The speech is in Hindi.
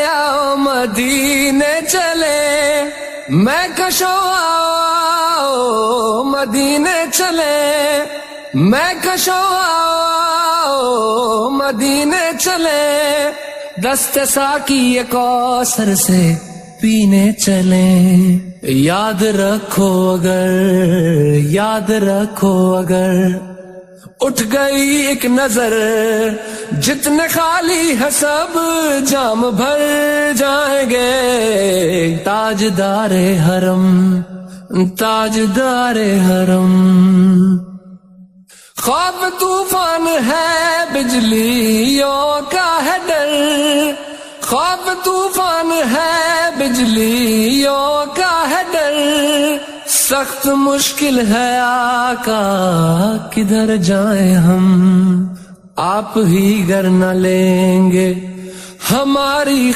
आओ मदीने चले। मैं कशो आओ मदीने चले। मैं कशो आओ मदीने चले। दस्ते साकी ये कौसर से पीने चले। याद रखो अगर, याद रखो अगर। उठ गई एक नज़र, जितने खाली है सब जाम भर जाएँगे। ताजदार हरम ताजदार हरम। खौफ तूफ़ान है बिजलियों का है डर। खौफ तूफ़ान है बिजलियों का है डर। सख्त मुश्किल है आका किधर जाए हम? आप ही घर न लेंगे हमारी